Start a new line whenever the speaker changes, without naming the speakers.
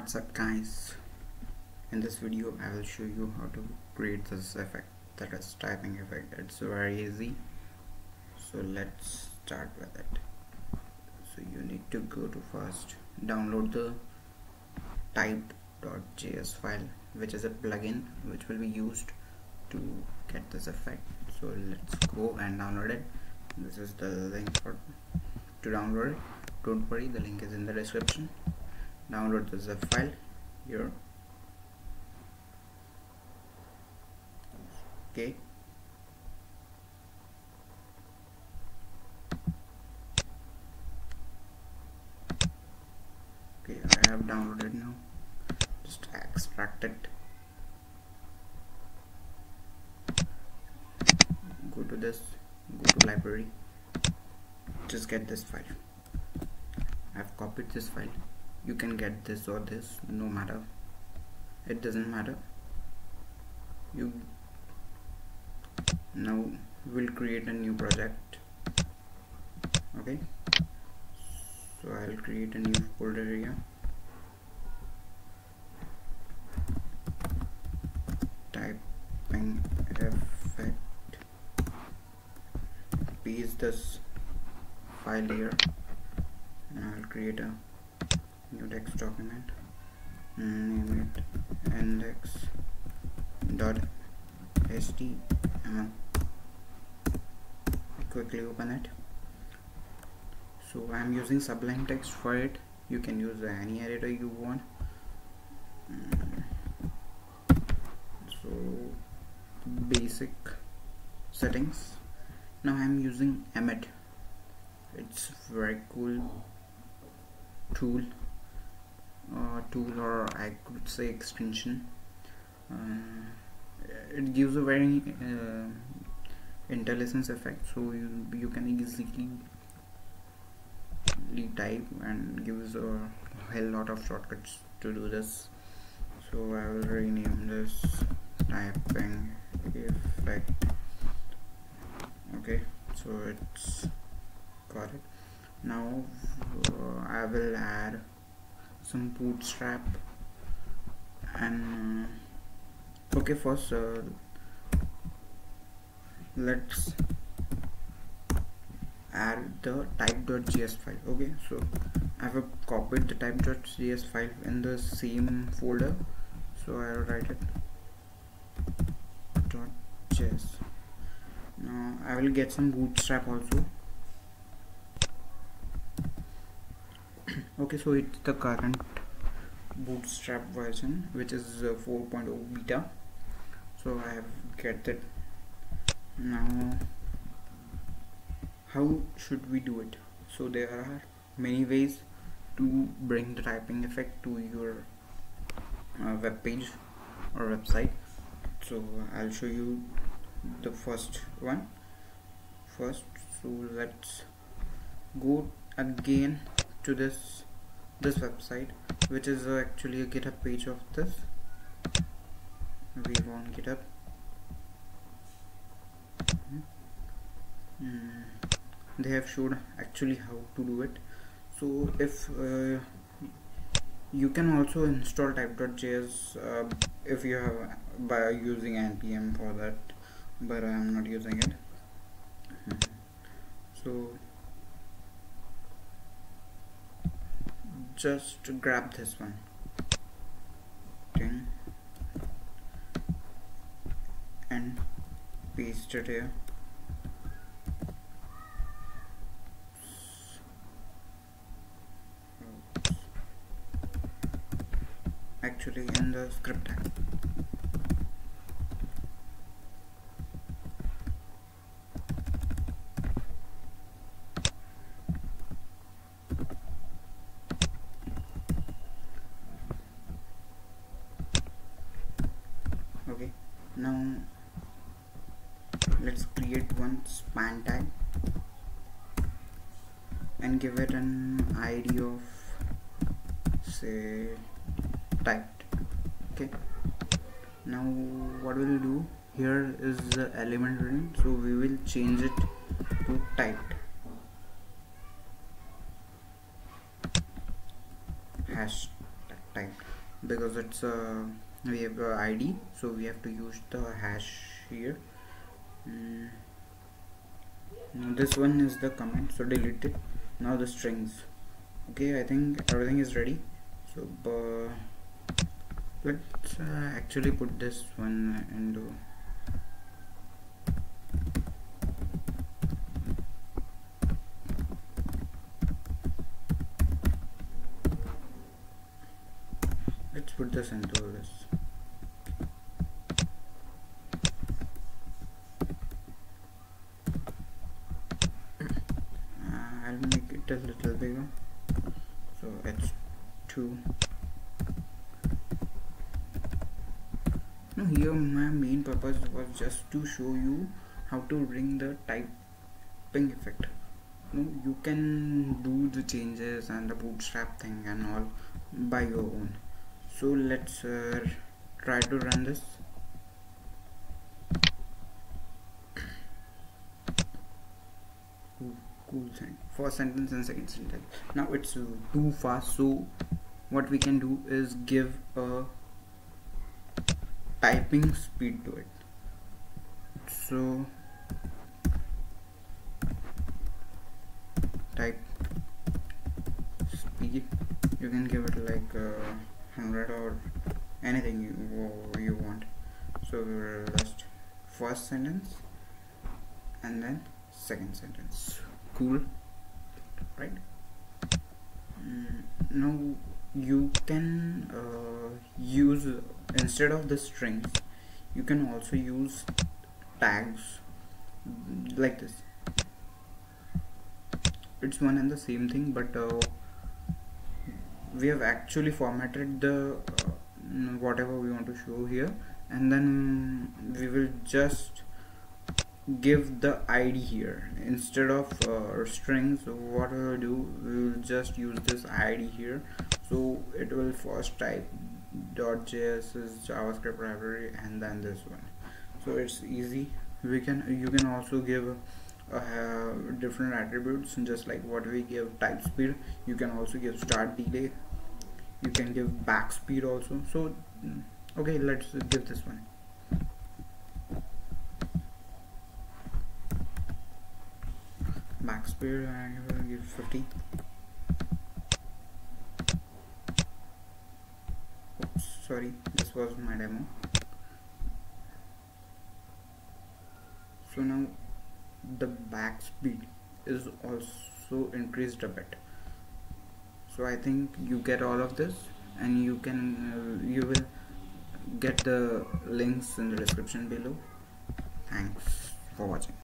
what's up guys? In this video I will show you how to create this effect that is typing effect. It's very easy. So let's start with it. So you need to go to first download the typed.js file which is a plugin which will be used to get this effect. So let's go and download it. This is the link for to download it. Don't worry the link is in the description download the zip file here. Okay. Okay I have downloaded now. Just extract it. Go to this. Go to library. Just get this file. I've copied this file you can get this or this no matter. It doesn't matter. You now we'll create a new project. Okay? So I'll create a new folder here. Typing effect. Paste this file here. And I'll create a new text document. Name it. Index. Dot html quickly open it. So I'm using sublime text for it. You can use any editor you want. So basic settings. Now I'm using Emmet. It's very cool tool uh, tool or I could say extension. Uh, it gives a very uh, IntelliSense effect so you, you can easily type and gives a hell lot of shortcuts to do this. So I will rename this typing effect. Okay so it's got it. Now uh, I will add some bootstrap and uh, okay first uh, let's add the typed.js file okay? So I have copied the typed.js file in the same folder. So I'll write it .js. Now I will get some bootstrap also okay so it's the current bootstrap version which is uh, 4.0 beta. So I have get it. Now how should we do it? So there are many ways to bring the typing effect to your uh, web page or website. So I'll show you the first one. First so let's go again to this this website which is actually a github page of this. We want github. Mm. they have showed actually how to do it. So if uh, you can also install typed.js uh, if you have by using npm for that but I am not using it. So just grab this one. And paste it here. Actually in the script. tag okay now let's create one span tag and give it an id of say typed okay? Now what we'll do here is the element written so we will change it to typed. Hash type because it's uh, we have id so we have to use the hash here. Mm. now this one is the comment so delete it. Now the strings. Okay i think everything is ready. So uh, let's uh, actually put this one into put this uh, I'll make it a little bigger so it's 2 now here my main purpose was just to show you how to bring the typing effect. No, you can do the changes and the bootstrap thing and all by your own so let's uh, try to run this. Cool thing first sentence and second sentence. Now it's uh, too fast. So what we can do is give a typing speed to it. So type speed. You can give it like uh, 100 or anything you, you want. So just first sentence and then second sentence. Cool. Right? Mm, now you can uh, use instead of the strings you can also use tags like this. It's one and the same thing but uh, we have actually formatted the uh, whatever we want to show here and then we will just give the id here. Instead of uh, strings what we will do we will just use this id here. So it will first type .js is javascript library and then this one. So it's easy. We can you can also give uh, different attributes just like what we give type speed you can also give start delay. You can give back speed also. So mm, okay let's give this one. Back speed and I will give 50 Oops, sorry this was my demo. So now the back speed is also increased a bit. So I think you get all of this and you can uh, you will get the links in the description below. Thanks for watching